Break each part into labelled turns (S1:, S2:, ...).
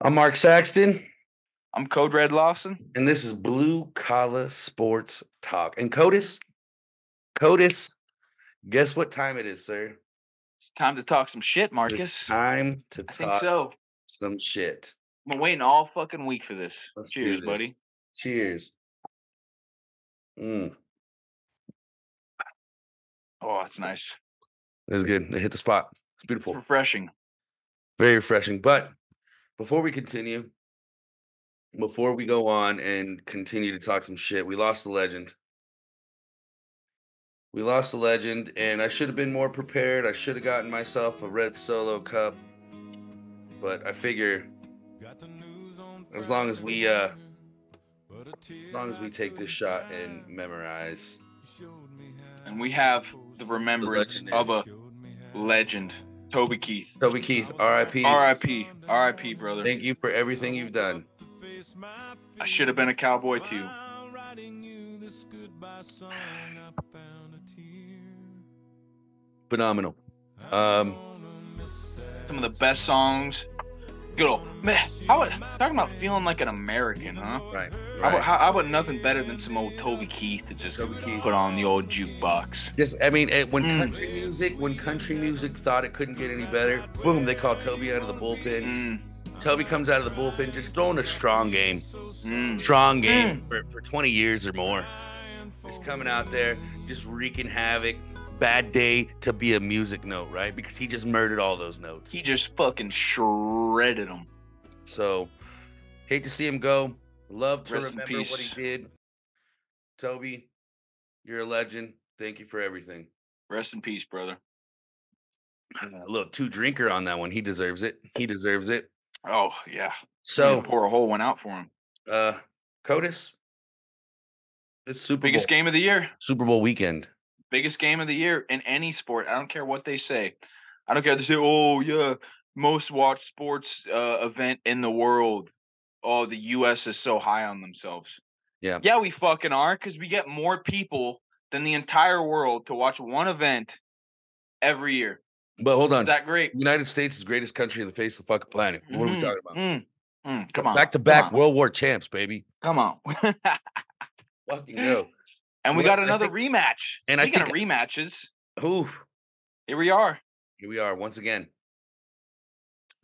S1: I'm Mark Saxton,
S2: I'm Code Red Lawson.
S1: and this is Blue Collar Sports Talk. And Codis, Codis, guess what time it is, sir?
S2: It's time to talk some shit,
S1: It's
S2: Marcus.
S1: time to
S2: I think
S1: talk
S2: so.
S1: some shit.
S2: I've been waiting all fucking week for this.
S1: Let's
S2: Cheers,
S1: this.
S2: buddy.
S1: Cheers. Mm,
S2: Oh, that's nice.
S1: it was good. It hit the spot. It's
S2: It's
S1: beautiful.
S2: refreshing.
S1: Very refreshing. But before we continue, before we go on and continue to talk some shit, we lost the legend. We lost the legend, and I should have been more prepared. I should have gotten myself a red solo cup. But I figure as long as we uh as long as we take this shot and memorize
S2: And we have the remembrance of a legend, Toby Keith.
S1: Toby Keith, RIP.
S2: R.I.P. R.I.P. Brother.
S1: Thank you for everything you've done.
S2: I should have been a cowboy too.
S1: Phenomenal. Um
S2: Some of the best songs. Good old man. How about talking about feeling like an American, huh?
S1: right.
S2: How,
S1: right.
S2: how about nothing better than some old Toby Keith to just
S1: Keith.
S2: put on the old jukebox?
S1: Just, I mean, it, when
S2: Mm.
S1: country music, when country music thought it couldn't get any better, boom, they called Toby out of the bullpen.
S2: Mm,
S1: Toby comes out of the bullpen, just throwing a strong game,
S2: mm.
S1: strong game for, for 20 years or more. Just coming out there, just wreaking havoc. Bad day to be a music note, right? Because he just murdered all those notes.
S2: He just fucking shredded them.
S1: So, hate to see him go. Love to
S2: Rest
S1: remember what he did. Toby, you're a legend. Thank you for everything.
S2: Rest in peace, brother.
S1: A little two drinker on that one. He deserves it. He deserves it.
S2: Oh yeah.
S1: So,
S2: pour a whole one out for him.
S1: uh Codis, it's Super
S2: Biggest
S1: Bowl,
S2: game of the year.
S1: Super Bowl weekend.
S2: Biggest game of the year in any sport. I don't care what they say. I don't care. They say, "Oh yeah, most watched sports uh, event in the world." Oh, the U.S. is so high on themselves.
S1: Yeah.
S2: Yeah, we fucking are because we get more people than the entire world to watch one event every year.
S1: But hold on.
S2: Is that great?
S1: United States is the greatest country in the face of the fucking planet. What are we
S2: Mhm,
S1: talking about?
S2: mm, mm, come on.
S1: Back to back World War champs, baby.
S2: Come on.
S1: Fucking go.
S2: And we
S1: Well,
S2: got another
S1: think-
S2: rematch.
S1: and I
S2: Speaking of rematches,
S1: Ooh,
S2: here we are.
S1: here we are once again.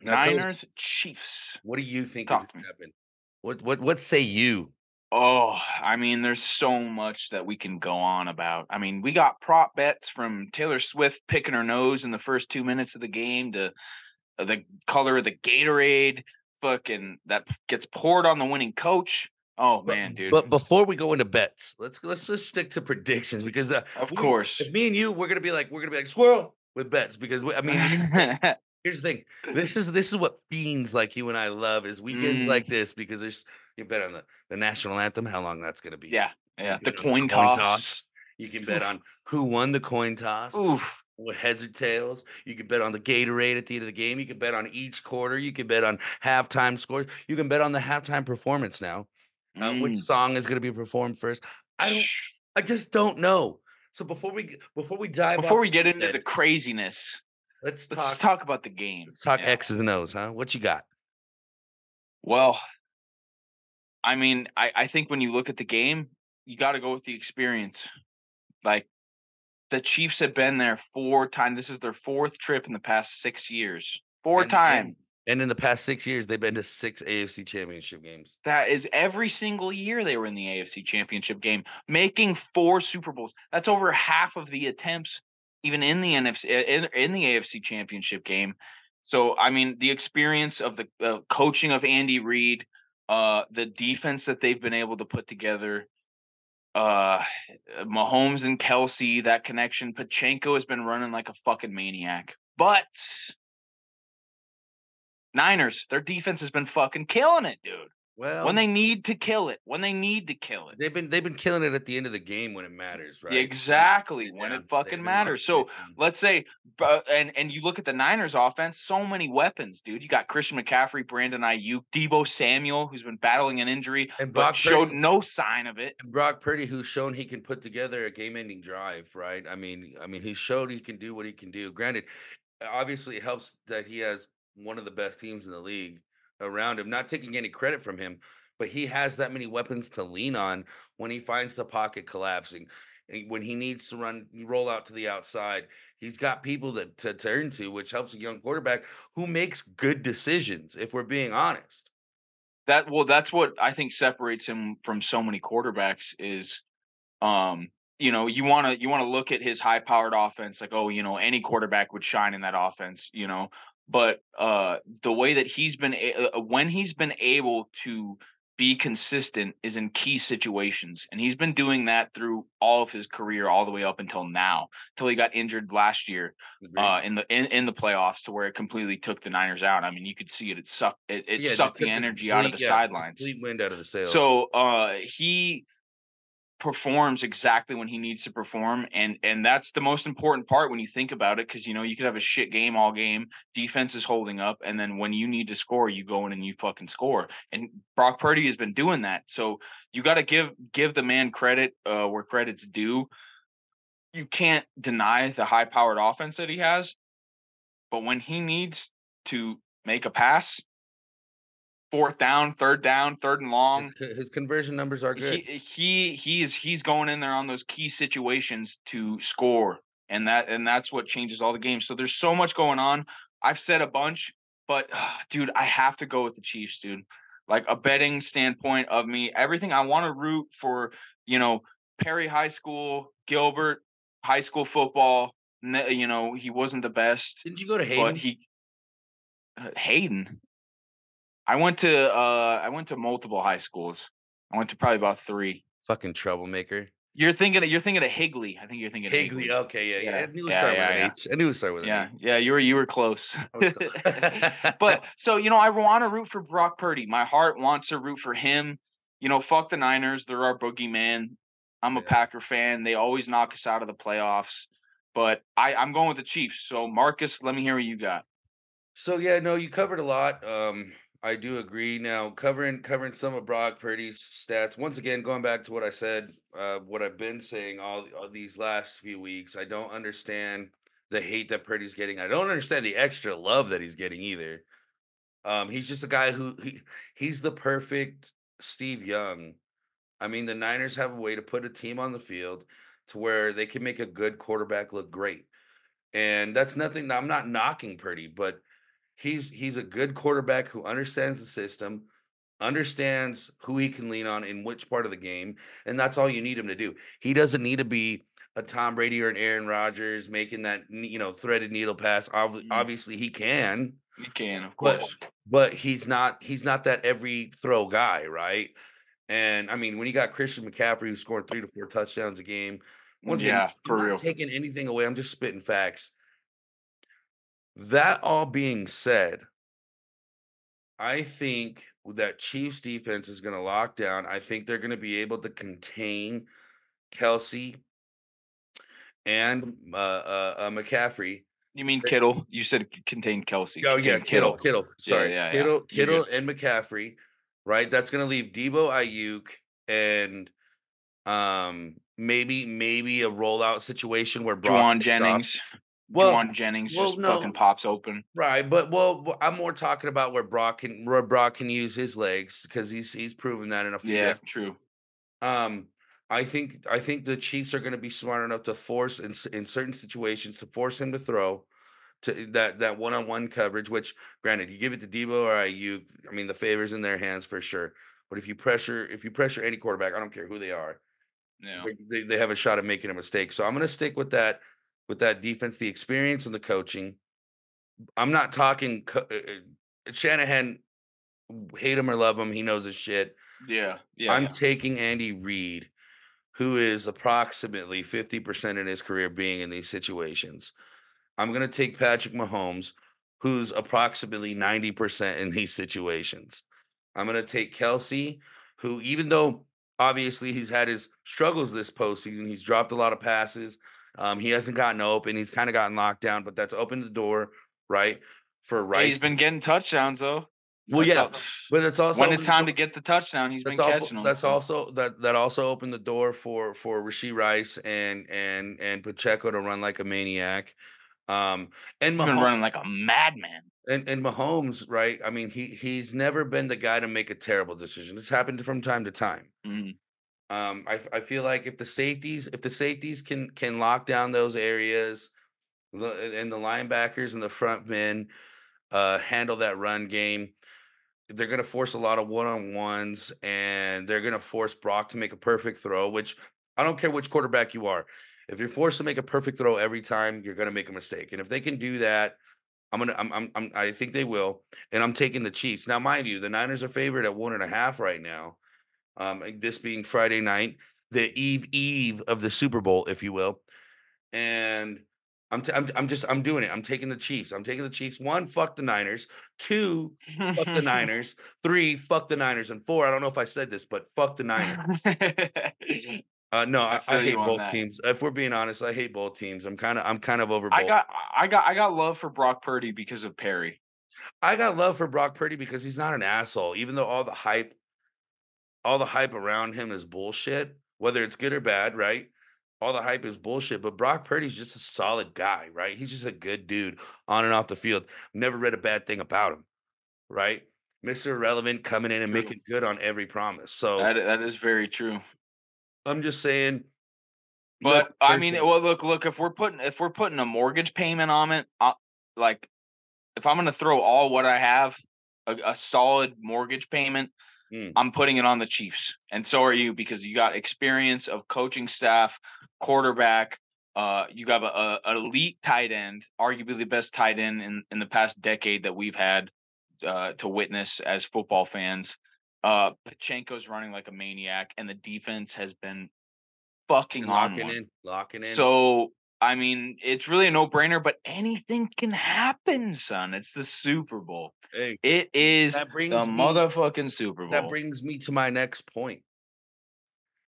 S1: Now,
S2: Niners Chiefs.
S1: what do you think
S2: Talk
S1: is going to happen? What what what say you?
S2: Oh, I mean, there's so much that we can go on about. I mean, we got prop bets from Taylor Swift picking her nose in the first two minutes of the game to uh, the color of the Gatorade, fucking that gets poured on the winning coach. Oh
S1: But-
S2: man, dude.
S1: But before we go into bets, let's let's just stick to predictions because uh,
S2: of
S1: we-
S2: course.
S1: me and you we're gonna be like we're gonna be like squirrel with bets because we, I mean here's the thing this is this is what fiends like you and I love is weekends
S2: Mm.
S1: like this because there's you bet on the, the national anthem how long that's gonna be
S2: yeah, yeah. The
S1: bet on
S2: coin toss.
S1: you can bet on who won the coin toss
S2: Oof.
S1: what heads or tails you can bet on the Gatorade at the end of the game you can bet on each quarter you can bet on halftime scores you can bet on the halftime performance now uh, which
S2: Mm.
S1: song is going to be performed first I I just don't know so before we before we dive
S2: Before we get into the craziness,
S1: let's talk
S2: let's talk about the game.
S1: let's talk
S2: Yeah.
S1: X's and O's huh what you got
S2: Well, I mean, I, I think when you look at the game, you got to go with the experience. Like the Chiefs have been there four times. This is their fourth trip in the past six years. Four
S1: And-
S2: times.
S1: and- And in the past six years, they've been to six AFC championship games.
S2: That is every single year they were in the AFC championship game, making four Super Bowls. That's over half of the attempts, even in the NFC, in, in the AFC championship game. So, I mean, the experience of the uh, coaching of Andy Reid, uh, the defense that they've been able to put together, uh, Mahomes and Kelce, that connection. Pachenko has been running like a fucking maniac. But Niners, their defense has been fucking killing it, dude
S1: Well,
S2: when they need to kill it, when they need to kill it.
S1: they've been they've been killing it at the end of the game when it matters, right?
S2: Exactly, when
S1: Yeah,
S2: it fucking matters. So let's say, and and you look at the Niners offense, so many weapons, dude. You got Christian McCaffrey, Brandon Aiyuk, Deebo Samuel, who's been battling an injury,
S1: and
S2: but
S1: Brock
S2: showed
S1: Purdy,
S2: no sign of it.
S1: and Brock Purdy, who's shown he can put together a game-ending drive, right? I mean, I mean, he showed he can do what he can do. Granted, obviously, it helps that he has one of the best teams in the league around him. Not taking any credit from him, but he has that many weapons to lean on when he finds the pocket collapsing. When he needs to run, roll out to the outside, he's got people that to turn to, which helps a young quarterback who makes good decisions. If we're being honest,
S2: that well, that's what I think separates him from so many quarterbacks is, um, you know, you want to you want to look at his high powered offense, like oh, you know, any quarterback would shine in that offense, you know, but uh, the way that he's been uh, when he's been able to be consistent is in key situations. And he's been doing that through all of his career, all the way up until now, until he got injured last year uh, in the in, in the playoffs to where it completely took the Niners out. I mean, you could see it. It sucked it, it yeah, sucked the energy complete, out of the yeah, sidelines.
S1: Wind out of the sails.
S2: So uh, he performs exactly when he needs to perform and and that's the most important part when you think about it because you know you could have a shit game all game defense is holding up and then when you need to score you go in and you fucking score and Brock Purdy has been doing that so you got to give give the man credit uh, where credit's due. You can't deny the high powered offense that he has but when he needs to make a pass fourth down, third down, third and long.
S1: His, his conversion numbers are good.
S2: He, he he's he's going in there on those key situations to score, and that and that's what changes all the games. So there's so much going on. I've said a bunch, but uh, dude, I have to go with the Chiefs, dude. Like a betting standpoint of me, everything I want to root for. You know, Perry High School, Gilbert High School football. You know, he wasn't the best.
S1: Didn't you go to Hayden? But
S2: he uh, Hayden. I went to uh I went to multiple high schools. I went to probably about three.
S1: Fucking troublemaker.
S2: You're thinking of, you're thinking of Higley. I think you're thinking
S1: Higley. Higley. Okay, yeah, yeah. yeah. I knew it yeah, started yeah, with an H. I knew it started with
S2: yeah, Yeah, you were you were close. but so you know, I want to root for Brock Purdy. My heart wants to root for him. You know, fuck the Niners. They're our boogeyman. I'm a Packer fan. They always knock us out of the playoffs. But I, I'm going with the Chiefs. So Marcus, let me hear what you got.
S1: So yeah, no, you covered a lot. Um, I do agree. Now covering covering some of Brock Purdy's stats. Once again, going back to what I said, uh, what I've been saying all, all these last few weeks. I don't understand the hate that Purdy's getting. I don't understand the extra love that he's getting either. Um, he's just a guy who he he's the perfect Steve Young. I mean, the Niners have a way to put a team on the field to where they can make a good quarterback look great. And that's nothing. I'm not knocking Purdy, but he's he's a good quarterback who understands the system, understands who he can lean on in which part of the game, and that's all you need him to do. He doesn't need to be a Tom Brady or an Aaron Rodgers making that you know threaded needle pass. Mm-hmm. Obviously, he can.
S2: He can, of course.
S1: But, but he's not he's not that every throw guy, right? And I mean, when you got Christian McCaffrey who's scoring three to four touchdowns a game, once yeah, again, for real. taking anything away. I'm just spitting facts. That all being said, I think that Chiefs defense is going to lock down. I think they're going to be able to contain Kelce and uh, uh, uh, McCaffrey.
S2: You mean Kittle? You said contain Kelce.
S1: Oh yeah, Kittle. Kittle. Kittle. Sorry, yeah, yeah, Kittle. Yeah. Kittle and McCaffrey. Right. That's going to leave Deebo Aiyuk and um maybe maybe a rollout situation where
S2: Brock Jennings. Off. Well, Jauan Jennings well, just no. fucking pops open.
S1: Right, but well, I'm more talking about where Brock can where Brock can use his legs because he's he's proven that in a few.
S2: Yeah, days. true.
S1: Um, I think I think the Chiefs are going to be smart enough to force in in certain situations to force him to throw to that that one on one coverage. Which, granted, you give it to Deebo or you, I mean, the favors in their hands for sure. But if you pressure if you pressure any quarterback, I don't care who they are, yeah, they, they have a shot at making a mistake. So I'm going to stick with that with that defense, the experience and the coaching. I'm not talking co- uh, uh, Shanahan, hate him or love him, he knows his shit.
S2: Yeah, yeah.
S1: I'm
S2: yeah.
S1: taking Andy Reid, who is approximately 50% in his career being in these situations. I'm going to take Patrick Mahomes, who's approximately 90% in these situations. I'm going to take Kelce, who, even though obviously he's had his struggles this postseason, he's dropped a lot of passes, um, he hasn't gotten open. He's kind of gotten locked down, but that's opened the door, right? For Rice.
S2: He's been getting touchdowns though.
S1: Well, that's yeah, all, but it's also
S2: when it's time to get the touchdown, he's been catching them.
S1: That's also that that also opened the door for for Rashee Rice and and and Pacheco to run like a maniac. Um, and
S2: Mahomes, been running like a madman.
S1: And and Mahomes, right? I mean, he he's never been the guy to make a terrible decision. It's happened from time to time.
S2: Mhm.
S1: Um, I I feel like if the safeties if the safeties can can lock down those areas, and the linebackers and the front men uh, handle that run game, they're going to force a lot of one on ones, and they're going to force Brock to make a perfect throw. Which I don't care which quarterback you are. If you're forced to make a perfect throw every time, you're going to make a mistake. And if they can do that, I'm gonna, I'm, I'm, I'm, I think they will. And I'm taking the Chiefs. Now, mind you, the Niners are favored at one and a half right now. Um, this being Friday night, the eve eve of the Super Bowl, if you will. And I'm, t- I'm, I'm just, I'm doing it. I'm taking the Chiefs. I'm taking the Chiefs. One, fuck the Niners. Two, fuck the Niners. Three, fuck the Niners. And four, I don't know if I said this, but fuck the Niners. Uh, no, I, I,
S2: feel
S1: hate both
S2: that.
S1: teams. If we're being honest, I hate both teams. I'm kind of, I'm kind of over.
S2: I got I got I got love for Brock Purdy because of Perry.
S1: I got love for Brock Purdy because he's not an asshole, even though all the hype, all the hype around him is bullshit, whether it's good or bad, right? All the hype is bullshit, but Brock Purdy's just a solid guy, right? He's just a good dude on and off the field. Never read a bad thing about him, right? Mr. Irrelevant coming in and
S2: True.
S1: making good on every promise. So
S2: That that is very true.
S1: I'm just saying.
S2: But
S1: look,
S2: I mean, well, look, look. If we're putting if we're putting a mortgage payment on it, uh, like if I'm going to throw all what I have, a, a solid mortgage payment,
S1: Mm.
S2: I'm putting it on the Chiefs, and so are you because you got experience of coaching staff, quarterback. Uh, you have a, a an elite tight end, arguably the best tight end in in the past decade that we've had uh, to witness as football fans. Uh, Pachenko's running like a maniac, and the defense has been fucking on
S1: locking in, locking in.
S2: So I mean, it's really a no-brainer, but anything can happen, son. It's the Super Bowl.
S1: hey,
S2: It is the
S1: me
S2: motherfucking Super Bowl.
S1: That brings me to my next point.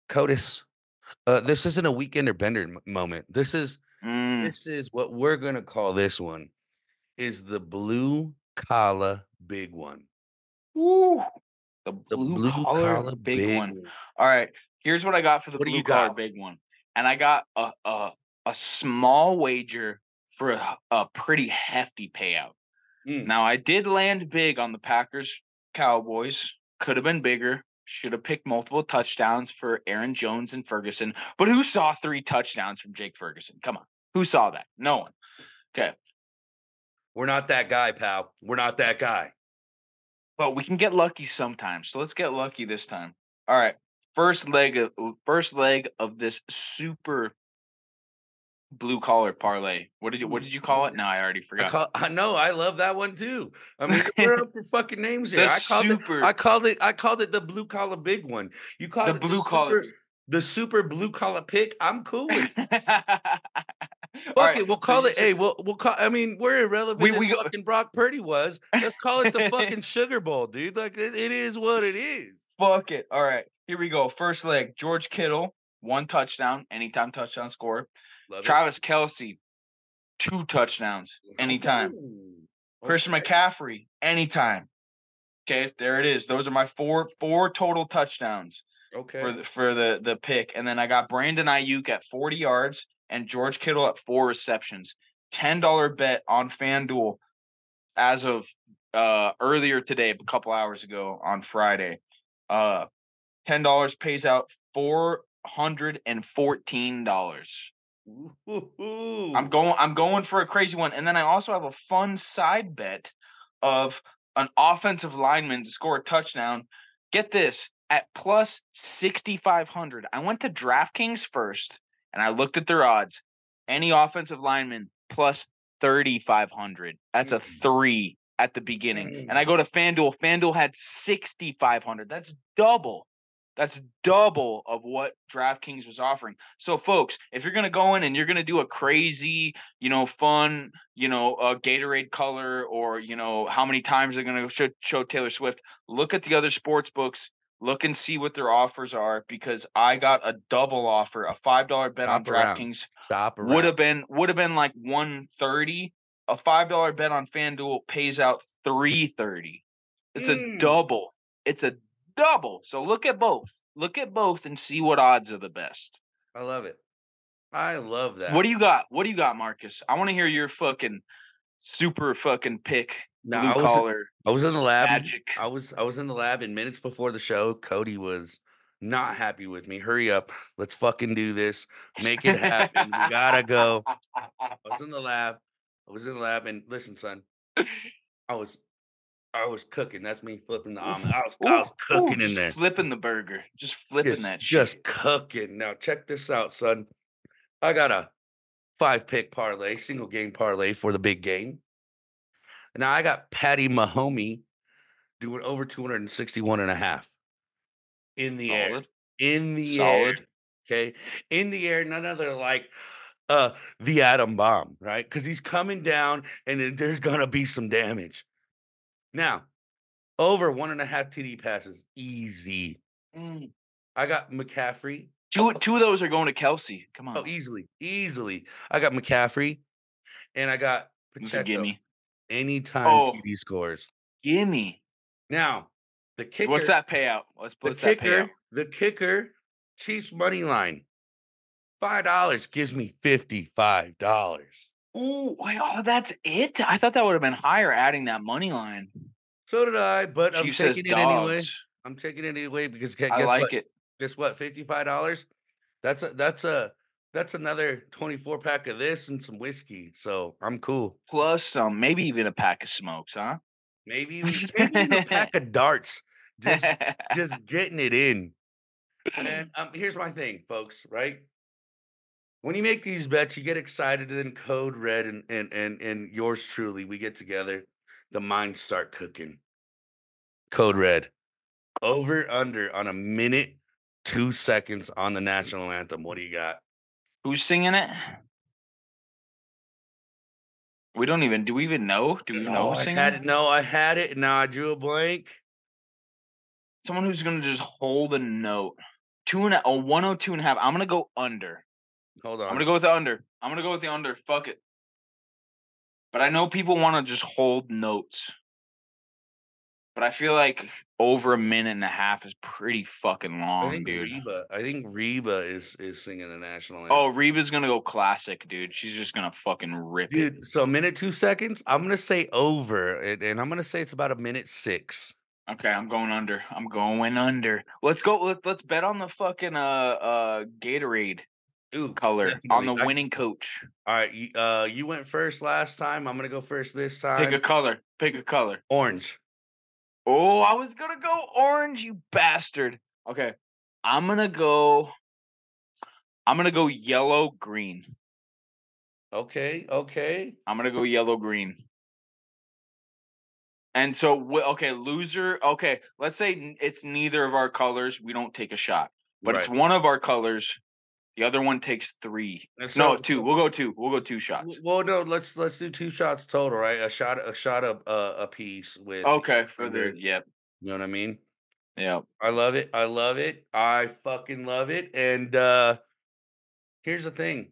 S1: CODIS, uh, this isn't a weekender bender moment. This is
S2: Mm,
S1: this is what we're gonna call this one is the blue collar big one.
S2: woo. The
S1: The
S2: blue, collar, big, one.
S1: one.
S2: All right, here's what I got for the
S1: What
S2: blue collar
S1: got?
S2: big one, and I got a a, a small wager for a, a pretty hefty payout.
S1: Mm.
S2: Now I did land big on the Packers Cowboys. Could have been bigger. Should have picked multiple touchdowns for Aaron Jones and Ferguson. But who saw three touchdowns from Jake Ferguson? Come on. Who saw that? No one. Okay.
S1: We're not that guy, pal. We're not that guy.
S2: But we can get lucky sometimes. So let's get lucky this time. All right. First leg of first leg of this super blue collar parlay. What did you what did you call it? No, I already
S1: I
S2: forgot.
S1: call I know I love that one too. I mean, we're up for fucking names here. I called
S2: super-
S1: it I called it I called it the blue collar big one. You called it
S2: the
S1: it
S2: blue
S1: the
S2: collar.
S1: super, the super blue collar pick. I'm cool with it. Fuck
S2: right,
S1: it. We'll call
S2: you
S1: it. Hey, we'll we'll call. I mean, we're irrelevant.
S2: We
S1: we fucking Brock Purdy was. Let's call it the fucking Sugar Bowl, dude. Like it, it is what it is.
S2: Fuck it. All right. Here we go. First leg. George Kittle, one touchdown, anytime touchdown score.
S1: Love it.
S2: Travis Kelce, two touchdowns, anytime.
S1: Ooh,
S2: Christian. McCaffrey, anytime. Okay, there it is. Those are my four four total touchdowns
S1: Okay.
S2: for the, for the the pick, and then I got Brandon Aiyuk at forty yards and George Kittle at four receptions. Ten dollar bet on FanDuel as of uh earlier today, a couple hours ago on Friday. Uh, ten dollars pays out four hundred and fourteen dollars.
S1: Ooh,
S2: I'm going I'm going for a crazy one. And then I also have a fun side bet of an offensive lineman to score a touchdown. Get this at plus 6500. I went to DraftKings first and I looked at their odds. Any offensive lineman plus 3500. That's a
S1: Mm.
S2: 3 at the beginning. And I go to FanDuel. FanDuel had 6500. That's double. That's double of what DraftKings was offering. So, folks, if you're gonna go in and you're gonna do a crazy, you know, fun, you know, uh, Gatorade color, or you know, how many times they're gonna show, show Taylor Swift, look at the other sports books, look and see what their offers are. Because I got a double offer, a five dollar bet on
S1: around.
S2: DraftKings
S1: Shop
S2: would have been would have been like one thirty. A five dollar bet on FanDuel pays out three thirty. It's
S1: Mm.
S2: a double. It's a double. So look at both. Look at both and see what odds are the best.
S1: I love it. I love that.
S2: What do you got? What do you got, Marcus? I want to hear your fucking super fucking pick
S1: No,
S2: blue
S1: I was
S2: collar
S1: I was in the lab.
S2: magic.
S1: I was I was in the lab and minutes before the show. Cody was not happy with me. Hurry up. Let's fucking do this. Make it happen. we gotta go. I was in the lab. I was in the lab and listen, son. I was I was cooking. That's me flipping the omelet. I was, I was
S2: Ooh, ooh,
S1: cooking in there.
S2: Flipping the burger. Just flipping
S1: Just,
S2: that shit.
S1: just cooking. Now check this out, son. I got a five pick parlay, single game parlay for the big game. Now I got Patty Mahomey doing over 261 and a half in the air. In the
S2: Solid.
S1: air. Okay. In the air, none other like uh the atom bomb, right? Because he's coming down and there's gonna be some damage. Now, over one and a half TD passes, easy.
S2: Mm.
S1: I got McCaffrey.
S2: Two two of those are going to Kelce. Come on.
S1: Oh, easily, easily. I got McCaffrey, and I got Pacheco.
S2: gimme.
S1: Anytime
S2: Oh.
S1: TD scores.
S2: Gimme.
S1: Now, the kicker.
S2: What's that payout? What's
S1: The
S2: what's that
S1: kicker.
S2: payout?
S1: The kicker. Chiefs money line. Five dollars gives me fifty-five dollars.
S2: Ooh, wait, oh, that's it. I thought that would have been higher adding that money line.
S1: So did I, but I'm
S2: Chief says
S1: taking it anyway.
S2: dogs.
S1: I'm taking it anyway because guess
S2: I like
S1: what?
S2: it.
S1: Guess what? Fifty-five dollars. That's a that's a that's another twenty-four pack of this and some whiskey. So I'm cool.
S2: Plus some, maybe even a pack of smokes, huh?
S1: Maybe even, maybe even a pack of darts. Just just getting it in. And um, here's my thing, folks. Right when you make these bets, you get excited, and then Code Red and and and and yours truly, we get together. The minds start cooking. Code Red, over under on a minute, two seconds on the national anthem. What do you got?
S2: Who's singing it? We don't even. Do we even know? Do we even know
S1: No, I
S2: singing
S1: had
S2: it?
S1: No, I had it. and Now I drew a blank.
S2: Someone who's gonna just hold a note. Two and a, a 102 and a half. I'm gonna go under.
S1: Hold on.
S2: I'm gonna go with the under. I'm gonna go with the under. Fuck it. But I know people want to just hold notes. But I feel like over a minute and a half is pretty fucking
S1: I
S2: long,
S1: think
S2: dude.
S1: Reba. I think Reba is is singing the national anthem.
S2: Oh, Reba's gonna go classic, dude. She's just gonna fucking rip it.
S1: So a minute two seconds. I'm gonna say over, and, and I'm gonna say it's about a minute six.
S2: Okay, I'm going under. I'm going under. Let's go. Let, let's bet on the fucking uh uh Gatorade
S1: Ooh,
S2: color on the.
S1: I-
S2: winning coach.
S1: all right. You, uh, you went first last time. I'm gonna go first this time.
S2: Pick a color. Pick a color.
S1: Orange.
S2: Oh, I was gonna go orange, you bastard. Okay, I'm gonna go. I'm gonna go yellow green.
S1: Okay. Okay.
S2: I'm gonna go yellow green. And so, okay, loser. Okay, let's say it's neither of our colors. We don't take a shot, but it's one of our colors. The other one takes three. No,
S1: so-
S2: two.
S1: so-
S2: We'll go two. We'll go two shots.
S1: Well, no. Let's let's do two shots total, right? A shot, a shot of uh, a piece with.
S2: Okay, for the yep,
S1: You know what I mean?
S2: Yeah.
S1: I love it. I love it. I fucking love it. And uh here's the thing.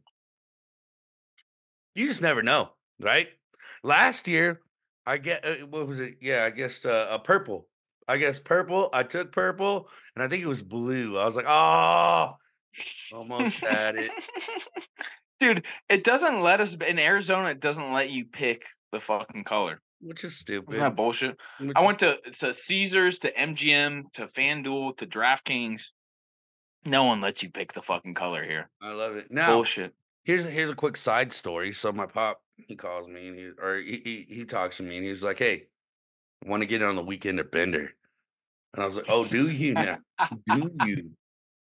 S1: You just never know, right? Last year, I get uh, what was it? Yeah, I guess uh, a purple. I guess purple. I took purple, and I think it was blue. I was like, oh, almost had it.
S2: Dude, it doesn't let us in Arizona. It doesn't let you pick the fucking color.
S1: Which is stupid.
S2: Isn't that bullshit?
S1: which
S2: I
S1: is-
S2: went to to Caesars, to MGM, to FanDuel, to DraftKings. No one lets you pick the fucking color here.
S1: I love it. Now,
S2: Bullshit.
S1: here's here's a quick side story. So my pop, he calls me and he or he he, he talks to me and he's like, "Hey, I want to get on the weekend at Bender," and I was like, "Oh, do you now? Do you?"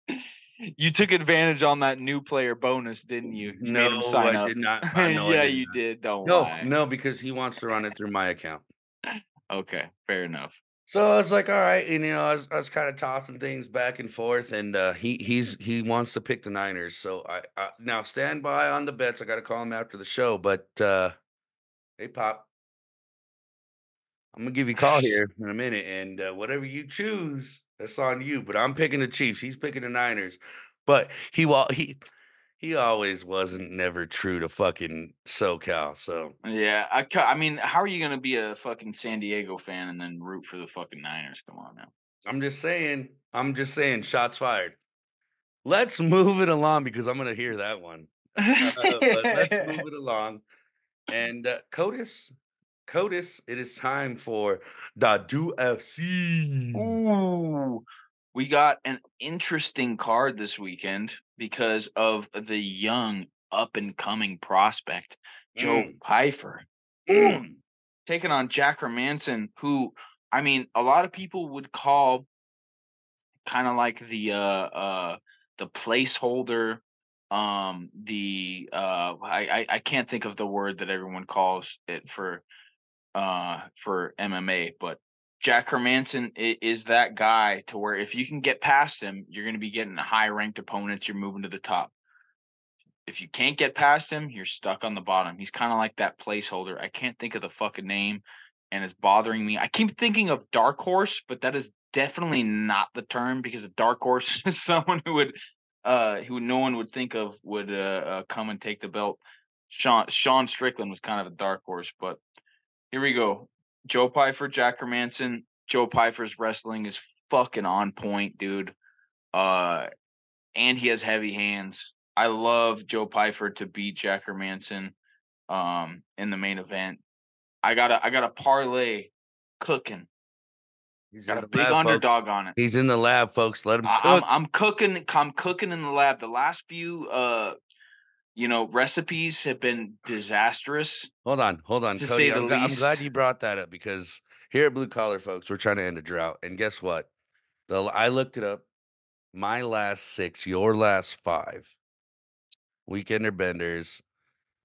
S2: You took advantage on that new player bonus, didn't you? You
S1: No, I
S2: up.
S1: did not. I
S2: yeah,
S1: did
S2: you
S1: not.
S2: did. Don't
S1: No,
S2: lie.
S1: no, because he wants to run it through my account.
S2: Okay, fair enough.
S1: So I was like, all right, and you know, I was, I was kind of tossing things back and forth, and uh, he he's he wants to pick the Niners. So I, I now stand by on the bets. I got to call him after the show, but uh, hey, pop, I'm gonna give you a call here in a minute, and uh, whatever you choose, that's on you. But I'm picking the Chiefs. He's picking the Niners, but he he he always wasn't never true to fucking SoCal. So
S2: Yeah, I, I mean, how are you gonna be a fucking San Diego fan and then root for the fucking Niners? Come on now.
S1: I'm just saying, I'm just saying, shots fired. Let's move it along because I'm gonna hear that one. Uh, let's move it along. And uh, Codis, CODIS, it is time for the Do FC.
S2: Ooh, we got an interesting card this weekend because of the young up and coming prospect, Joe
S1: Mm.
S2: Pyfer,
S1: Mm.
S2: taking on Jack Manson, who I mean, a lot of people would call kind of like the uh uh the placeholder um the uh I, I i can't think of the word that everyone calls it for uh for mma but jack hermansson is that guy to where if you can get past him you're going to be getting high ranked opponents you're moving to the top. If you can't get past him you're stuck on the bottom. He's kind of like that placeholder. I can't think of the fucking name and it's bothering me. I keep thinking of dark horse but that is definitely not the term because a dark horse is someone who would uh who no one would think of would uh, uh come and take the belt. Sean sean strickland was kind of a dark horse but here we go joe Pyfer, jack hermansson joe Pyfer's wrestling is fucking on point dude uh and he has heavy hands i love joe Pyfer to beat jack hermansson um in the main event i got a i got a parlay cooking
S1: He's
S2: got a big
S1: lab, folks.
S2: underdog on it
S1: He's in the lab, folks. Let him
S2: I- I'm
S1: cook.
S2: I'm cooking I'm cooking in the lab. The last few uh you know recipes have been disastrous.
S1: hold on, hold on,
S2: to
S1: Cody.
S2: say the
S1: I'm, gl- I'm glad you brought that up because here at Blue Collar, folks, we're trying to end a drought. And guess what? The I looked it up. My last six, your last five. Weekender benders,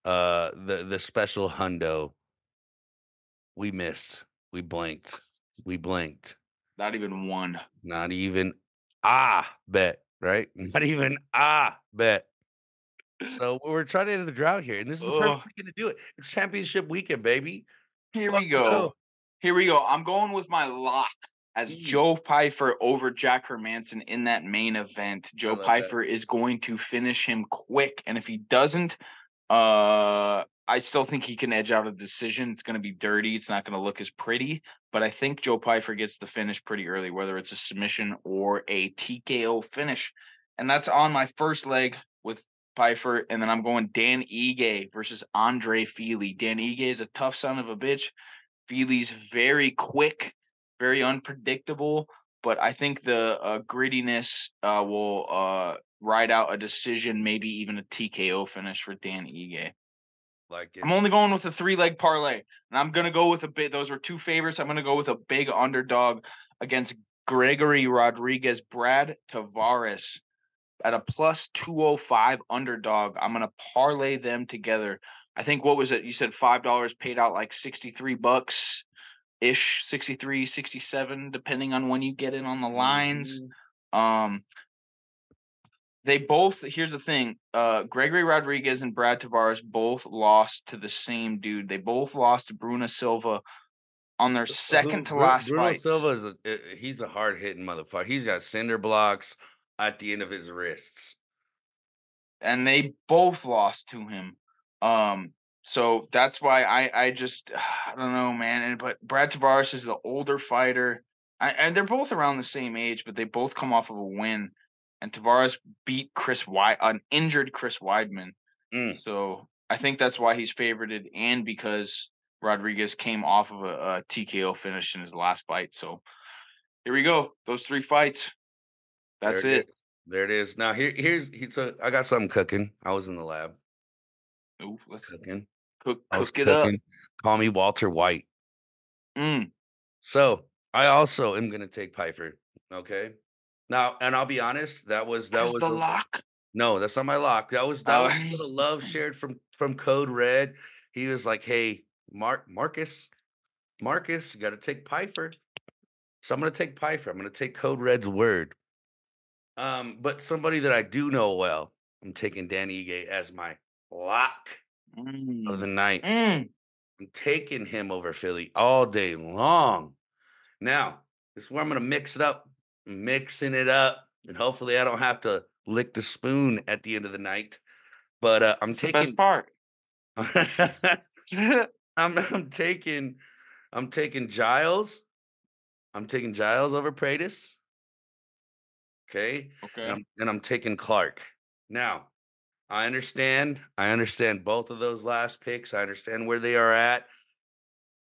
S1: uh, the the special hundo. We missed. We blinked. We blinked.
S2: Not even one.
S1: Not even ah bet, right? Not even ah bet. So we're trying to end the drought here, and this is the perfect weekend to do it. It's championship weekend, baby.
S2: Here
S1: Fuck
S2: we go.
S1: no.
S2: Here we go. I'm going with my lock as
S1: Mm.
S2: Joe Pyfer over Jack Hermansson in that main event. Joe. Pyfer is going to finish him quick, and if he doesn't, uh, I still think he can edge out a decision. It's going to be dirty. It's not going to look as pretty, but I think Joe Pyfer gets the finish pretty early, whether it's a submission or a TKO finish, and that's on my first leg with Pyfer, and then I'm going Dan Ige versus Andre Fili. Dan Ige is a tough son of a bitch. Fili's very quick, very unpredictable, but I think the uh, grittiness uh, will uh, ride out a decision, maybe even a TKO finish for Dan Ige.
S1: Like it.
S2: I'm only going with a three leg parlay, and I'm gonna go with a bit. Those were two favorites. I'm gonna go with a big underdog against Gregory Rodrigues, Brad Tavares at a plus 205 underdog. I'm gonna parlay them together. I think what was it? You said five dollars paid out like 63 bucks ish, 63, 67, depending on when you get in on the lines.
S1: Mhm.
S2: Um, they both. Here's the thing: uh, Gregory Rodrigues and Brad Tavares both lost to the same dude. They both lost to Bruno Silva on their second to last
S1: Bruno
S2: fights.
S1: Silva is a uh, he's a hard hitting motherfucker. He's got cinder blocks at the end of his wrists.
S2: and they both lost to him. Um, so that's why I I just I don't know, man. And but Brad Tavares is the older fighter, I, and they're both around the same age, but they both come off of a win. And Tavares beat Chris Weid, an injured Chris Weidman.
S1: Mm.
S2: So I think that's why he's favorited, and because Rodrigues came off of a, a TKO finish in his last fight. So here we go. Those three fights. That's
S1: There
S2: it.
S1: is. There it is. Now here here's he took. I got something cooking. I was in the lab
S2: Ooh, let's
S1: cooking.
S2: cook cook it up.
S1: Call me Walter White.
S2: Mm.
S1: So I also am gonna take Pyfer. Okay. Now, and I'll be honest, that was that
S2: That's
S1: was
S2: the
S1: a-
S2: lock.
S1: No, that's not my lock. That was that
S2: Oh.
S1: was little love shared from from Code Red. He was like, "Hey, Mark Marcus, Marcus, you got to take Pyfer." So I'm gonna take Pyfer. I'm gonna take Code Red's word. Um, but somebody that I do know well, I'm taking Danny Ige as my lock of
S2: Mm.
S1: the night.
S2: Mm.
S1: I'm taking him over Fili all day long. Now, this is where I'm gonna mix it up, mixing it up, and hopefully I don't have to lick the spoon at the end of the night. But uh, I'm
S2: It's the
S1: taking
S2: best part.
S1: I'm I'm taking I'm taking Giles. I'm taking Giles over Prates. Okay. And
S2: okay.
S1: I'm, and I'm taking Clark. Now, I understand. I understand both of those last picks. I understand where they are at.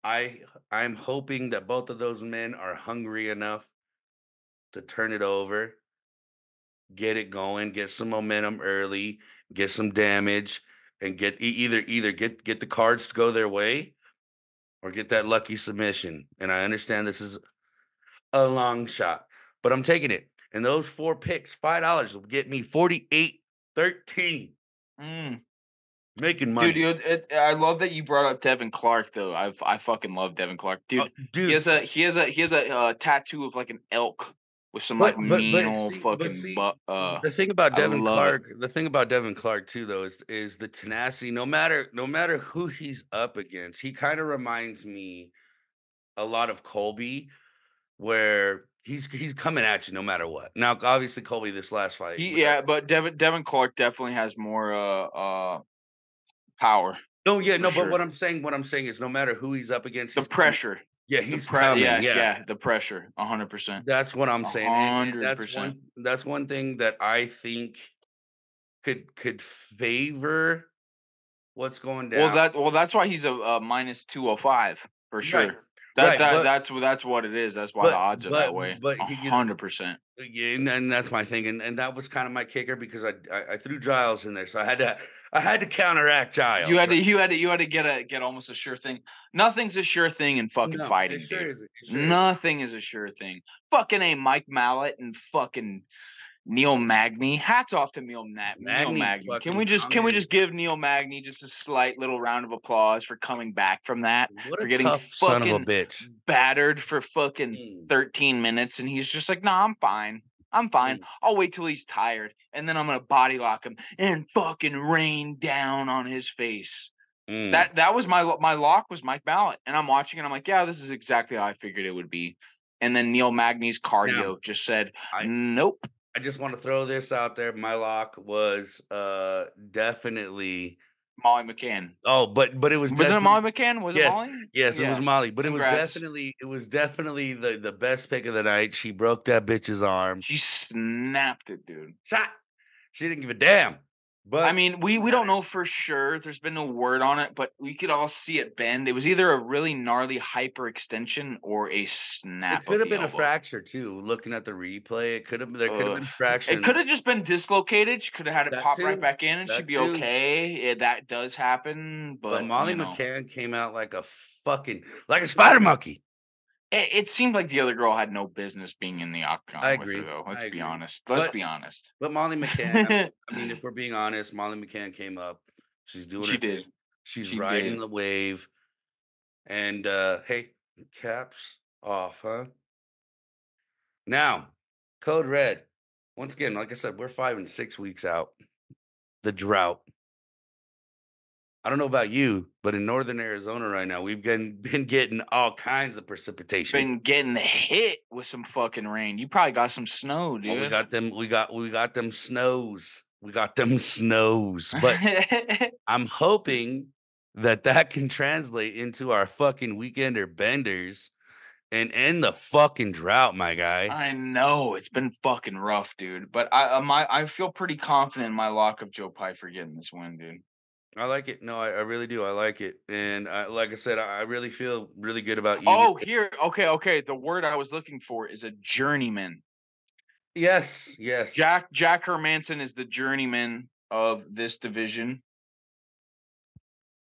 S1: I I'm hoping that both of those men are hungry enough to turn it over, get it going, get some momentum early, get some damage, and get either either get get the cards to go their way or get that lucky submission. And I understand this is a long shot, but I'm taking it. And those four picks, five dollars will get me 48 13.
S2: Mm.
S1: Making money.
S2: Dude, it, it, I love that you brought up Devin Clark though. I I fucking love Devin Clark, dude.
S1: Oh, dude,
S2: He has a he has a he has a uh, tattoo of like an elk with some
S1: But-
S2: like
S1: but-
S2: mean
S1: but
S2: old
S1: see- but
S2: fucking
S1: see,
S2: uh
S1: the thing about Devin
S2: love it.
S1: Clark, the thing about Devin Clark too, though, is is the tenacity. No matter no matter who he's up against, he kind of reminds me a lot of Colby, where he's he's coming at you no matter what. Now, obviously, Colby this last fight,
S2: he, yeah, but Devin Devin Clark definitely has more uh uh power.
S1: no, yeah, no. But what I'm saying, what I'm saying is, no matter who he's up against,
S2: The pressure.
S1: yeah,
S2: The
S1: he's
S2: pre-
S1: coming,
S2: yeah,
S1: yeah,
S2: yeah, the pressure. hundred percent.
S1: That's what I'm saying. and- and that's
S2: 100%.
S1: one that's one thing that I think could could favor what's going down.
S2: Well that well that's why he's a, a minus two oh five for sure.
S1: Right,
S2: That,
S1: right,
S2: that
S1: but-
S2: that's what that's what it is. That's why
S1: but-
S2: the odds are
S1: but-
S2: that way.
S1: but he- you know,
S2: hundred percent.
S1: Uh, yeah, and, and that's my thing, and, and that was kind of my kicker because I, I I threw Giles in there, so I had to I had to counteract Giles.
S2: You had to you had to you had to get a get almost a sure thing. Nothing's a sure thing in fucking
S1: No,
S2: fighting,
S1: sure it sure.
S2: Nothing is a sure thing. Fucking a Mike Malott and fucking Neil Magny. Hats off to Neil, Na- Neil
S1: Magny
S2: Magny. Can we just can we just give Neil Magny just a slight little round of applause for coming back from that?
S1: What
S2: for
S1: a
S2: getting
S1: tough son of a bitch.
S2: Battered for fucking
S1: Mm,
S2: 13 minutes and he's just like, "Nah, I'm fine. I'm fine.
S1: Mm.
S2: I'll wait till he's tired and then I'm going to body lock him and fucking rain down on his face."
S1: mm.
S2: That that was my my lock was Mike Malott, and I'm watching and I'm like, yeah, this is exactly how I figured it would be. And then Neil Magny's cardio just said,
S1: I-
S2: nope.
S1: I just want to throw this out there. My lock was uh definitely
S2: Molly McCann.
S1: oh, but but it was
S2: Was it Molly McCann? Was
S1: Yes,
S2: it Molly?
S1: Yes, it was Molly, but it was definitely it was definitely the the best pick of the night. She broke that bitch's arm.
S2: She snapped it, dude.
S1: Shot. She didn't give a damn. But
S2: I mean, we we don't know for sure. There's been no word on it, but we could all see it bend. It was either a really gnarly hyperextension or a snap.
S1: it could have been a fracture too. Looking at the replay, it could have there could have been fracture.
S2: It could have just been dislocated. She could have had it
S1: That
S2: pop
S1: too.
S2: right back in, and
S1: That
S2: she'd be
S1: too.
S2: okay. Yeah, that does happen, but,
S1: but, Molly
S2: you know,
S1: McCann came out like a fucking like a spider monkey.
S2: It, it seemed like the other girl had no business being in the octagon.
S1: I
S2: with
S1: agree,
S2: her, though. Let's
S1: I
S2: be honest. Let's
S1: But
S2: be honest.
S1: But Molly McCann, I- I mean, if we're being honest, Molly McCann came up. She's doing
S2: she did.
S1: thing. She's
S2: She
S1: riding
S2: did.
S1: the wave. And uh hey, caps off, huh? Now, code red. Once again, like I said, we're five and six weeks out. The drought. I don't know about you, but in northern Arizona right now, we've been, been getting all kinds of precipitation.
S2: Been getting hit with some fucking rain. You probably got some snow,
S1: Oh,
S2: dude.
S1: we got them, we got we got them snows. We got them snows. But I'm hoping that that can translate into our fucking weekender benders and end the fucking drought, my guy.
S2: I know it's been fucking rough, dude. But I uh, my I feel pretty confident in my lock of Joe Pyfer getting this win, dude.
S1: I like it. No, I, I really do. I like it. And I, like I said, I, I really feel really good about you.
S2: Oh, here, okay, okay. The word I was looking for is a journeyman.
S1: yes, yes.
S2: Jack Jack Hermansson is the journeyman of this division.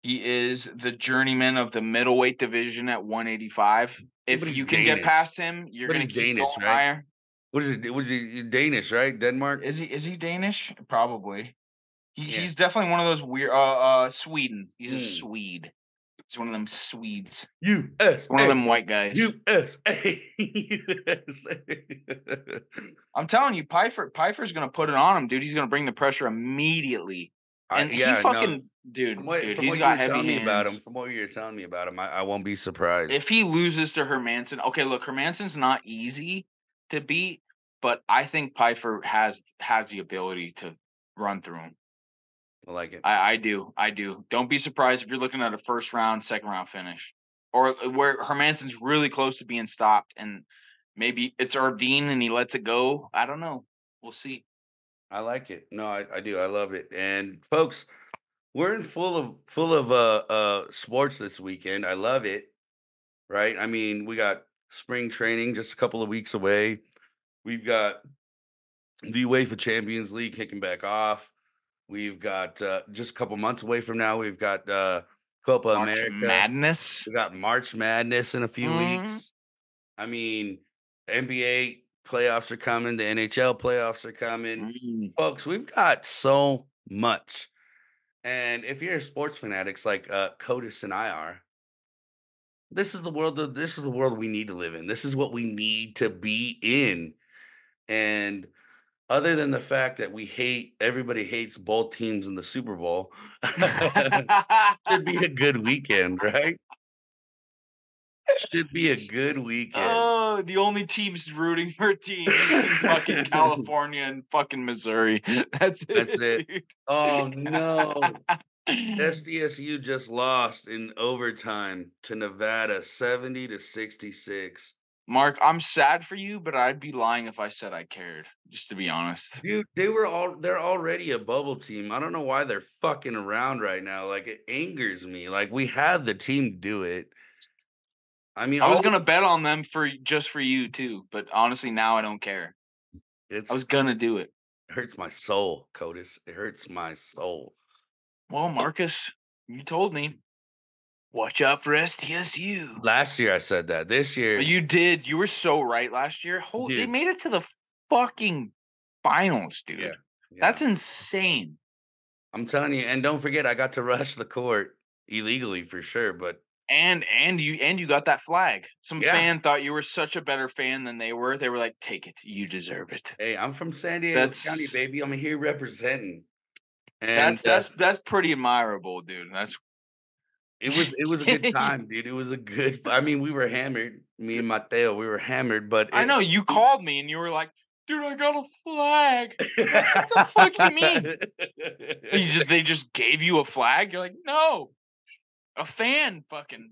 S2: He is the journeyman of the middleweight division at 185. If you can get past him, you're gonna
S1: he's
S2: keep
S1: Danish,
S2: going
S1: right?
S2: higher.
S1: What is it? Was he Danish, right? Denmark?
S2: Is he is he Danish? Probably. He,
S1: Yeah.
S2: He's definitely one of those weird. Uh, uh, Sweden. He's a
S1: Mm.
S2: Swede. He's one of them Swedes.
S1: U.S.
S2: One of them white guys.
S1: USA. USA.
S2: I'm telling you, Pyfer. Pyfer's gonna put it on him, dude. He's gonna bring the pressure immediately.
S1: I-
S2: And
S1: yeah,
S2: he
S1: no.
S2: fucking, dude,
S1: From what,
S2: dude, he's got heavy
S1: telling me
S2: hands.
S1: about him, from what you're telling me about him, I, I won't be surprised.
S2: If he loses to Hermansson, okay, look, Hermansson's not easy to beat, but I think Pyfer has has the ability to run through him.
S1: I like it.
S2: I, I do, I do. Don't be surprised if you're looking at a first round, second round finish, or uh, where Hermansson's really close to being stopped, and maybe it's Dean and he lets it go. I don't know. We'll see.
S1: I like it. No, I, I do. I love it. And folks, we're in full of full of uh uh sports this weekend. I love it. right? I mean, we got spring training just a couple of weeks away. We've got the UEFA Champions League kicking back off. We've got uh, just a couple months away from now. We've got uh, Copa
S2: March
S1: America.
S2: Madness.
S1: We got March Madness in a few
S2: Mhm.
S1: weeks. I mean, NBA playoffs are coming. The NHL playoffs are coming.
S2: Mm.
S1: Folks, we've got so much. And if you're a sports fanatics like uh, Codis and I are, this is the world. That, this is the world we need to live in. This is what we need to be in. And other than the fact that we hate, everybody hates both teams in the Super Bowl, should be a good weekend, right? Should be a good weekend.
S2: Oh, the only teams rooting for teams in fucking California and fucking Missouri. That's it.
S1: That's it.
S2: dude.
S1: Oh no. SDSU just lost in overtime to Nevada 70 to 66.
S2: Mark, I'm sad for you, but I'd be lying if I said I cared. Just to be honest.
S1: Dude, they were all they're already a bubble team. I don't know why they're fucking around right now. Like it angers me. Like we have the team to do it. I mean,
S2: I was
S1: all-
S2: gonna bet on them for just for you too, but honestly, now I don't care.
S1: it's
S2: I was gonna do it.
S1: it hurts my soul, Codis. It hurts my soul.
S2: Well, Marcus, you told me. Watch out for SDSU.
S1: Last year I said that. This year
S2: You did. You were so right last year. Ho- they made it to the fucking finals, dude.
S1: Yeah, yeah.
S2: That's insane.
S1: I'm telling you, and don't forget, I got to rush the court illegally for sure. But
S2: And and you and you got that flag. Some
S1: Yeah.
S2: fan thought you were such a better fan than they were. They were like, "Take it. You deserve it."
S1: hey, I'm from San Diego
S2: that's, County,
S1: baby. I'm here representing. And
S2: that's
S1: uh,
S2: that's that's pretty admirable, dude. That's
S1: it was it was a good time, dude. It was a good. I mean, we were hammered. Me and Mateo, we were hammered. But
S2: I know you called me and you were like, "Dude, I got a flag." what the fuck you mean? You just, they just gave you a flag. You're like, "No." A fan fucking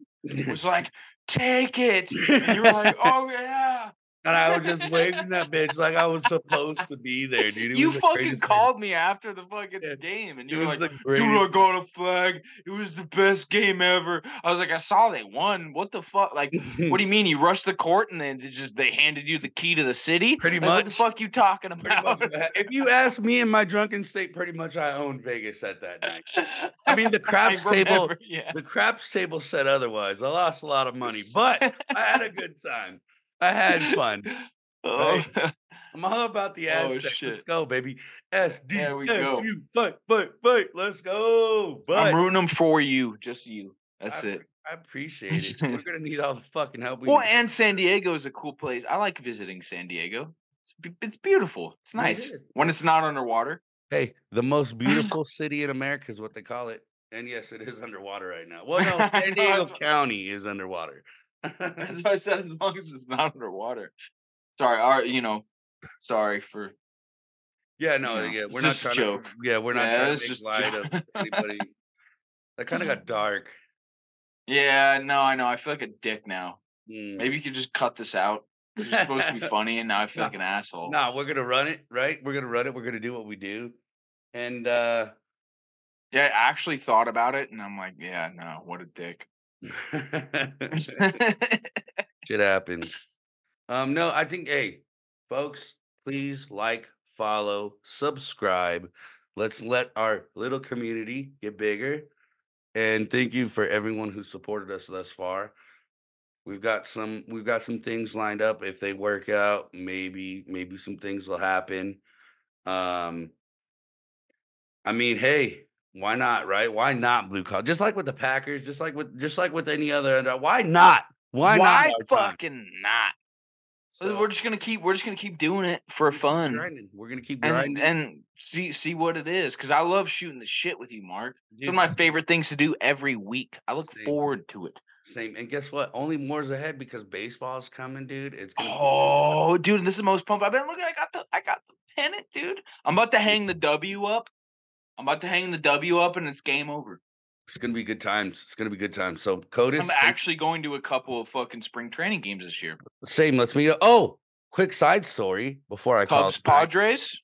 S2: was like, "Take it," and you were like, "Oh yeah."
S1: And I was just waving that bitch like I was supposed to be there, dude. It
S2: you fucking
S1: thing.
S2: called me after the fucking
S1: Yeah,
S2: game, and
S1: It
S2: you were
S1: was
S2: like, Dude, I got a flag. It was the best game ever. I was like, I saw they won. What the fuck? Like, what do you mean? You rushed the court and then they just they handed you the key to the city?
S1: Pretty
S2: Like, What the
S1: much.
S2: fuck you talking about?
S1: much, if you ask me in my drunken state, pretty much I owned Vegas at that night. I mean, the craps table-
S2: Yeah.
S1: The craps table said otherwise. I lost a lot of money, but I had a good time. I had fun.
S2: Oh,
S1: I'm all about the
S2: Oh,
S1: Aztecs. Let's go, baby.
S2: There we go.
S1: SDSU. Fight, fight, fight. Let's go. But
S2: I'm rooting them for you, just you. That's
S1: I,
S2: it.
S1: I appreciate it. We're gonna need all the fucking help we
S2: Well,
S1: can
S2: and San Diego is a cool place. I like visiting San Diego. It's, it's beautiful. It's
S1: No, it
S2: nice when it's not underwater.
S1: Hey, the most beautiful city in America is what they call it. And yes, it is underwater right now. Well, no, San Diego County is underwater.
S2: That's what I said. As long as it's not underwater. Sorry, our, you know, sorry for.
S1: yeah, no,
S2: No,
S1: yeah, we're not trying
S2: joke.
S1: to. Yeah, we're not
S2: Yeah,
S1: trying
S2: it's
S1: to make light
S2: joke.
S1: of anybody. that kind of got dark.
S2: Yeah, no, I know. I feel like a dick now.
S1: Mm.
S2: Maybe you could just cut this out. You're supposed to be funny, and now I feel
S1: No,
S2: like an asshole.
S1: No, we're gonna run it, right? We're gonna run it. We're gonna do what we do, and uh
S2: Yeah, I actually thought about it, and I'm like, yeah, no, what a dick.
S1: shit happens. Um, no, I think, hey, folks, please like, follow, subscribe. Let's let our little community get bigger. And thank you for everyone who supported us thus far. We've got some we've got some things lined up. If they work out, maybe maybe some things will happen. Um I mean, hey, why not, right? Why not blue collar? Just like with the Packers, just like with just like with any other uh, why not? Why, not? our time?
S2: fucking not?
S1: So,
S2: we're just gonna keep. We're just gonna keep doing it for fun.
S1: grinding. We're gonna keep
S2: and
S1: grinding.
S2: and see see what it is because I love shooting the shit with you, Mark. It's one of my favorite things to do every week. I look
S1: Same.
S2: forward to it.
S1: Same. And guess what? Only more's ahead because baseball's coming, dude. It's
S2: Oh, dude, this is the most pump. I've been. Look, I got the I got the pennant, dude. I'm about to hang the W up. I'm about to hang the W up, and it's game over.
S1: it's gonna be good times. It's gonna be good times. So Codis,
S2: I'm actually going to a couple of fucking spring training games this year.
S1: same. Let's meet up. Oh, quick side story before I call.
S2: Cubs,
S1: it back.
S2: Padres.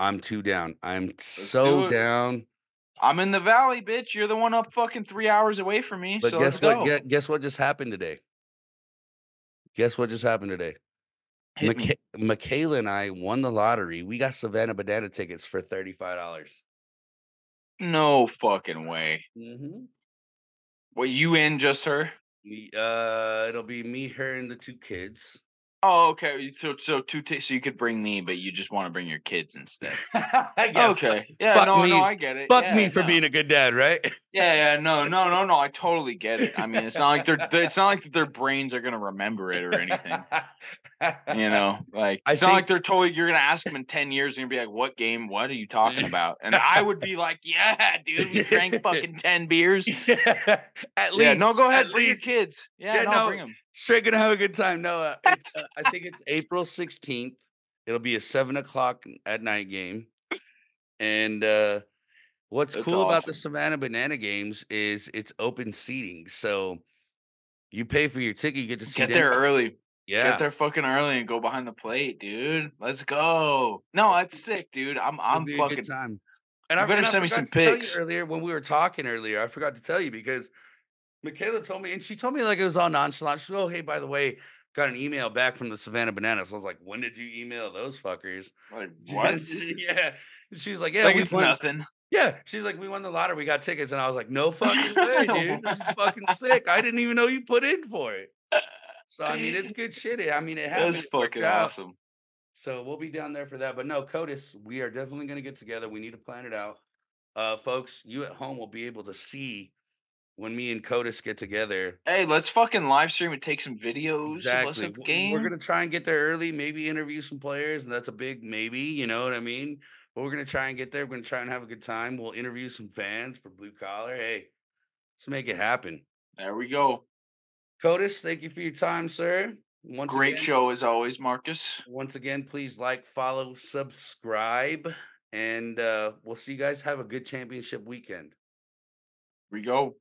S1: I'm too down. I'm
S2: do
S1: so
S2: it.
S1: down.
S2: I'm in the valley, bitch. You're the one up fucking three hours away from me.
S1: But
S2: so let's
S1: guess what? Guess, guess what just happened today? Guess what just happened today?
S2: Hit.
S1: Micha- Michaela and I won the lottery. We got Savannah Banana tickets for thirty five dollars.
S2: No fucking way.
S1: Mm-hmm.
S2: What you in just her?
S1: Me, uh, it'll be me, her, and the two kids.
S2: Oh, okay. So so two t- so you could bring me, but you just want to bring your kids instead.
S1: Yeah,
S2: okay. Yeah,
S1: fuck
S2: no,
S1: me-
S2: no, I get it.
S1: Fuck
S2: Yeah,
S1: me for
S2: no.
S1: being a good dad, right?
S2: Yeah, yeah, no, no, no, no. I totally get it. I mean, it's not like they're, it's not like their brains are gonna remember it or anything. You know, like
S1: I
S2: it's not like they're totally. You're gonna ask them in ten years and you'll be like, "What game? What are you talking about?" And I would be like, "Yeah, dude, we drank fucking ten beers." Yeah, At
S1: least.
S2: Yeah, no, go ahead, your
S1: least.
S2: kids. Yeah,
S1: Yeah,
S2: no,
S1: no,
S2: bring them.
S1: Straight gonna have a good time. No, uh, it's, uh, I think it's April sixteenth. It'll be a seven o'clock at night game, and uh, what's
S2: That's
S1: cool about the. Savannah Banana Games is it's open seating. So you pay for your ticket, you get to see
S2: Get there early.
S1: Yeah,
S2: Get there fucking early and go behind the plate, dude. Let's go. No, that's sick, dude. I'm I'm fucking.
S1: time. And
S2: You
S1: I
S2: better send me some
S1: to tell you
S2: pics.
S1: earlier when we were talking earlier. I forgot to tell you because Michaela told me, and she told me like it was all nonchalant. She goes, "Oh, hey, by the way, got an email back from the Savannah Bananas." I was like, "When did you email those fuckers?"
S2: Like what?
S1: yeah. She's like, "Yeah,
S2: like
S1: we
S2: it's
S1: won-
S2: nothing.
S1: Yeah, she's like, "We won the lottery. We got tickets," and I was like, "No fucking way, dude! This is fucking sick. I didn't even know you put in for it." So I mean, it's good shit. It- I mean, it happened.
S2: That's fucking awesome.
S1: So we'll be down there for that. But no, CODIS, we are definitely going to get together. We need to plan it out. Uh, folks, you at home will be able to see when me and CODIS get together.
S2: Hey, let's fucking live stream and take some videos
S1: Exactly.
S2: the game.
S1: We're going to try and get there early, maybe interview some players, and that's a big maybe, you know what I mean? But we're going to try and get there. We're going to try and have a good time. We'll interview some fans for Blue Collar. Hey, let's make it happen.
S2: There we go.
S1: CODIS, thank you for your time, sir. Once
S2: Great
S1: again,
S2: show as always, Marcus.
S1: Once again, please like, follow, subscribe, and uh, we'll see you guys. Have a good championship weekend.
S2: Here we go.